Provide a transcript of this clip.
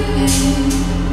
Creeping